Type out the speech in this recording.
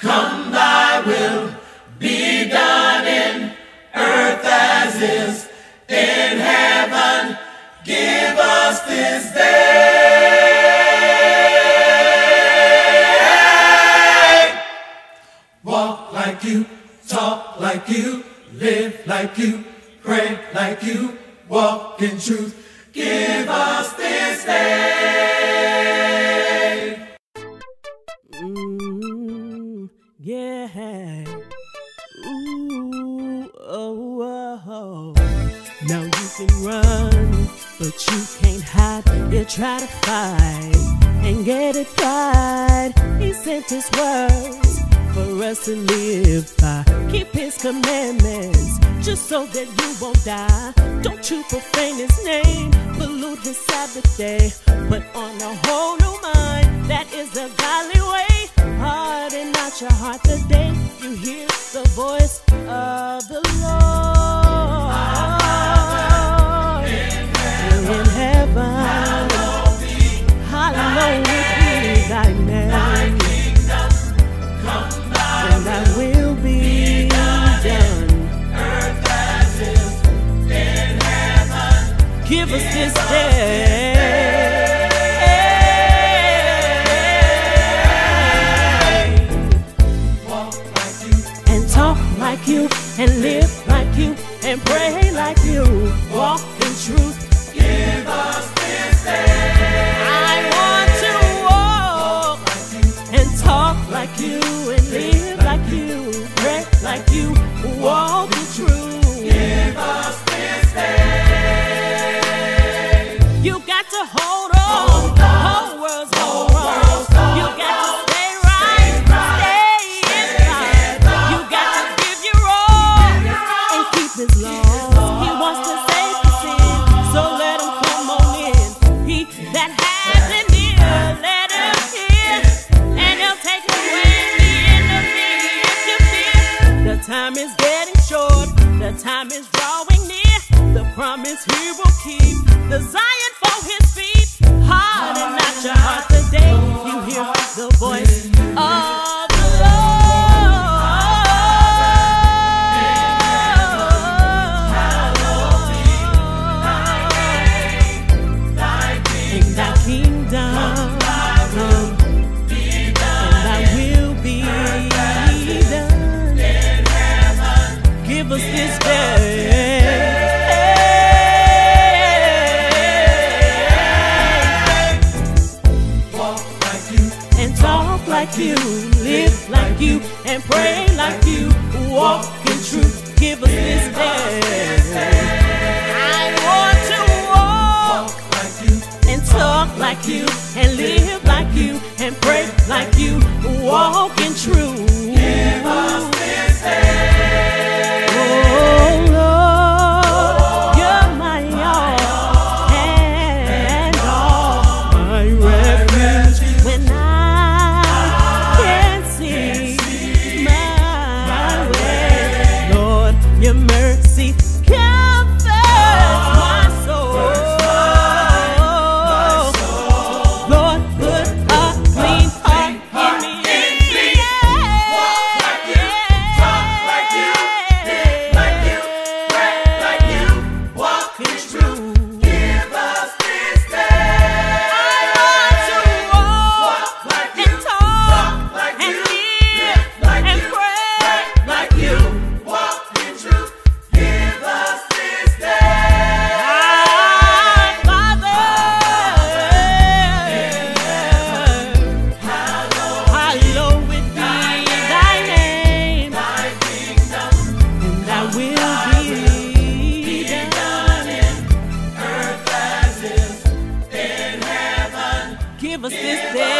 Come thy will be done in earth as is in heaven. Give us this day. Walk like you, talk like you, live like you, pray like you, walk in truth. Give us this day. Now you can run, but you can't hide. You try to fight and get it right. He sent his words for us to live by. Keep his commandments just so that you won't die. Don't you profane his name, pollute his Sabbath day. Put on a whole new mind, that is the godly way. Harden not your heart the day you hear the voice of the Lord. Give us this day. And talk like you, and live like you, and pray like you. Walk in truth. Give us this day. I want to walk and talk like you, and live like you, pray like you, walk in truth. Give us time is getting short. The time is drawing near. The promise He will keep. The Zion and pray like you. Walk in truth. Give us this day. I want to walk Walk like you. and talk like you, and live like you, and pray like you. Walk in truth. você tem.